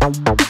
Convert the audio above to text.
Bye.